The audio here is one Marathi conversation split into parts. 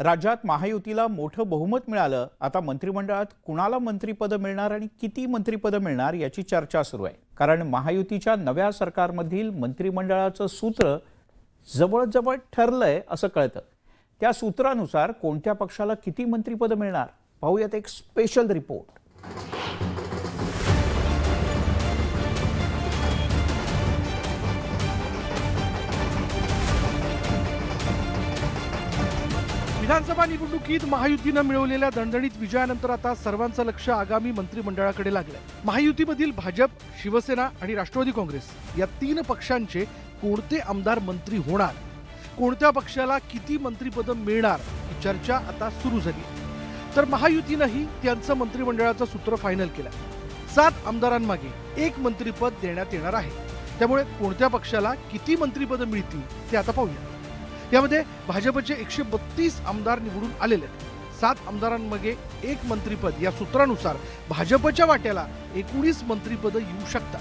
राज्यात महायुतीला मोठं बहुमत मिळालं. आता मंत्रिमंडळात कुणाला मंत्रिपदं मिळणार आणि किती मंत्रिपदं मिळणार याची चर्चा सुरू आहे. कारण महायुतीच्या नव्या सरकारमधील मंत्रिमंडळाचं सूत्र जवळजवळ ठरलंय असं कळतं. त्या सूत्रानुसार कोणत्या पक्षाला किती मंत्रिपदं मिळणार? पाहूयात एक स्पेशल रिपोर्ट विधानसभा निवडणुकीत महायुतीनं मिळवलेल्या दणदणीत विजयानंतर आता सर्वांचं लक्ष आगामी मंत्रिमंडळाकडे लागलंय. महायुतीमधील भाजप शिवसेना आणि राष्ट्रवादी काँग्रेस या तीन पक्षांचे कोणते आमदार मंत्री होणार? कोणत्या पक्षाला किती मंत्रिपदं मिळणार? ही चर्चा आता सुरू झाली. तर महायुतीनंही त्यांचं मंत्रिमंडळाचं सूत्र फायनल केलं सात आमदारांमागे एक मंत्रिपद देण्यात येणार आहे. त्यामुळे कोणत्या पक्षाला किती मंत्रिपदं मिळतील ते आता पाहूया. यामध्ये भाजपचे एकशे बत्तीस आमदार निवडून आलेले आहेत. सात आमदारांमागे एक मंत्रीपद या सूत्रानुसार भाजपच्या वाट्याला एकोणीस मंत्रीपदं येऊ शकतात.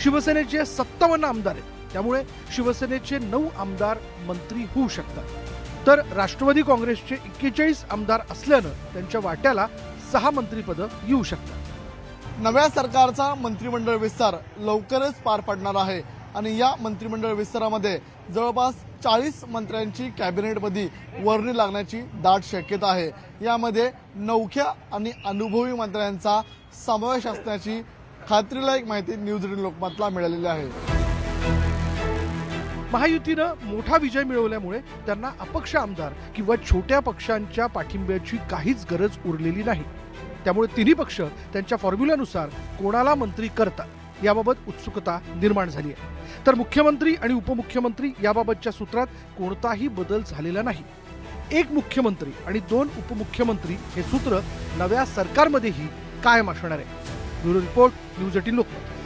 शिवसेनेचे सत्तावन्न आमदार आहेत. त्यामुळे शिवसेनेचे नऊ आमदार मंत्री होऊ शकतात. तर राष्ट्रवादी काँग्रेसचे एक्केचाळीस आमदार असल्यानं त्यांच्या वाट्याला सहा मंत्रीपदं येऊ शकतात. नव्या सरकारचा मंत्रिमंडळ विस्तार लवकरच पार पडणार आहे. आणि या मंत्रिमंडळ विस्तारामध्ये जवळपास चाळीस मंत्र्यांची कॅबिनेटमध्ये वर्णी लागण्याची दाट शक्यता आहे. यामध्ये नवख्या आणि अनुभवी मंत्र्यांचा समावेश असण्याची खात्रीलायक माहिती न्यूज एटीन लोकमतला मिळालेली आहे. महायुतीनं मोठा विजय मिळवल्यामुळे त्यांना अपक्ष आमदार किंवा छोट्या पक्षांच्या पाठिंब्याची काहीच गरज उरलेली नाही. त्यामुळे तिन्ही पक्ष त्यांच्या फॉर्म्युल्यानुसार कोणाला मंत्री करतात? याबाबत उत्सुकता निर्माण झाली आहे. तर मुख्यमंत्री आणि उपमुख्यमंत्री याबाबतच्या सूत्रात कोणताही बदल झालेला नाही. एक मुख्यमंत्री आणि दोन उपमुख्यमंत्री हे सूत्र नव्या सरकारमध्येही कायम असणार आहे. Bureau report news eighteen Lokmat.